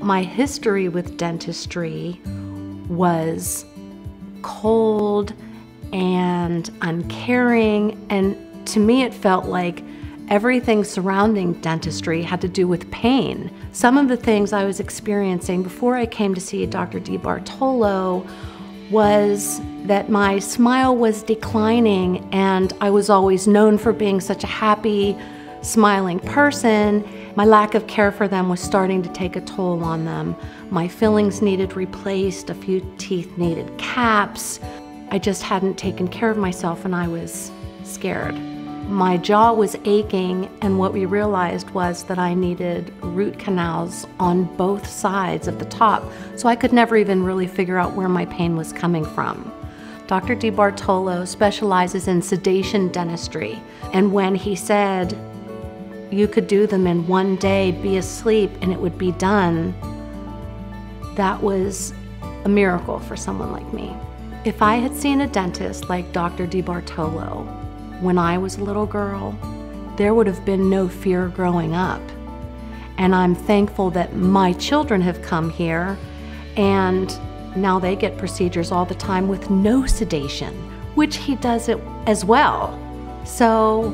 My history with dentistry was cold and uncaring, and to me, it felt like everything surrounding dentistry had to do with pain. Some of the things I was experiencing before I came to see Dr. DiBartola was that my smile was declining, and I was always known for being such a happy, smiling person. My lack of care for them was starting to take a toll on them. My fillings needed replaced, a few teeth needed caps. I just hadn't taken care of myself and I was scared. My jaw was aching, and what we realized was that I needed root canals on both sides of the top, so I could never even really figure out where my pain was coming from. Dr. DiBartola specializes in sedation dentistry, and when he said you could do them in one day, be asleep, and it would be done, that was a miracle for someone like me. If I had seen a dentist like Dr. DiBartola when I was a little girl, there would have been no fear growing up. And I'm thankful that my children have come here and now they get procedures all the time with no sedation, which he does it as well. So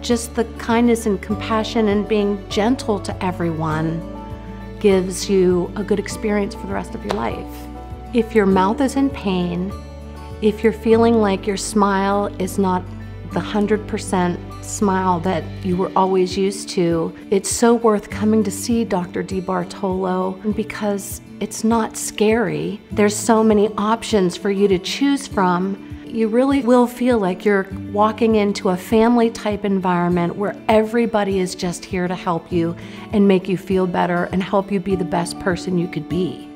just the kindness and compassion and being gentle to everyone gives you a good experience for the rest of your life. If your mouth is in pain, if you're feeling like your smile is not the 100% smile that you were always used to, it's so worth coming to see Dr. DiBartola because it's not scary. There's so many options for you to choose from. You really will feel like you're walking into a family type environment where everybody is just here to help you and make you feel better and help you be the best person you could be.